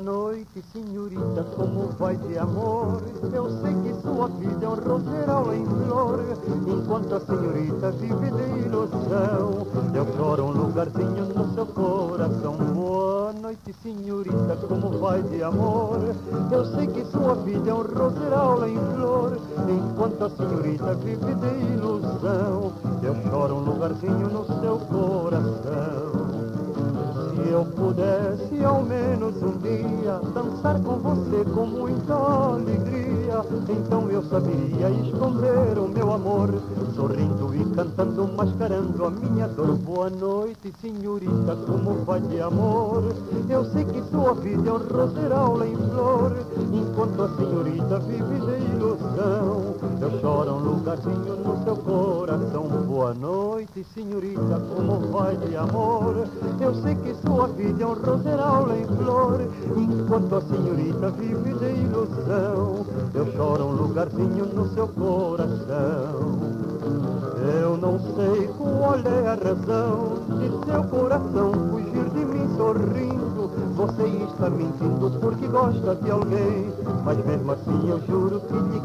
noite, senhorita, como vai de amor? Eu sei que sua vida é um roseiro em flor, enquanto a senhorita vive de ilusão. Eu choro um lugarzinho no seu coração. Boa noite, senhorita, como vai de amor? Eu sei que sua vida é um roseiro em flor, enquanto a senhorita vive de ilusão. Eu choro um lugarzinho no seu coração. Pudesse ao menos um dia dançar com você com muita alegria, então eu saberia esconder o meu amor, sorrindo e cantando, mascarando a minha dor. Boa noite, senhorita, como vai de amor? Eu sei que sua vida é um roseral em flor, enquanto a senhorita vive choro um lugarzinho no seu coração. Boa noite, senhorita, como vai de amor? Eu sei que sua vida é um roseral em flor, enquanto a senhorita vive de ilusão. Eu choro um lugarzinho no seu coração. Eu não sei qual é a razão de seu coração fugir de mim sorrindo. Você está mentindo porque gosta de alguém, mas mesmo assim eu juro que lhe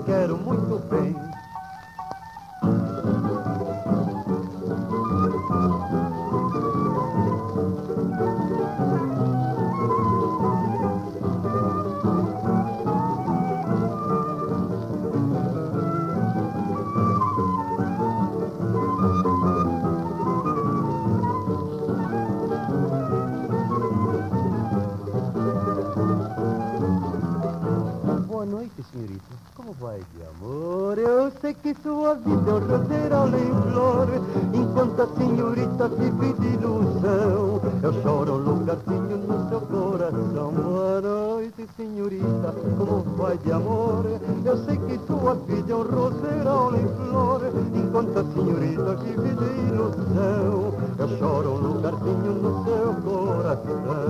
senhorita, como vai de amor? Eu sei que sua vida é um roseiro em flor, enquanto a senhorita vive de ilusão. Eu choro um lugarzinho no seu coração. Boa noite, senhorita, como vai de amor? Eu sei que sua vida é um roseiro em flor, enquanto a senhorita vive de ilusão. Eu choro um lugarzinho no seu coração.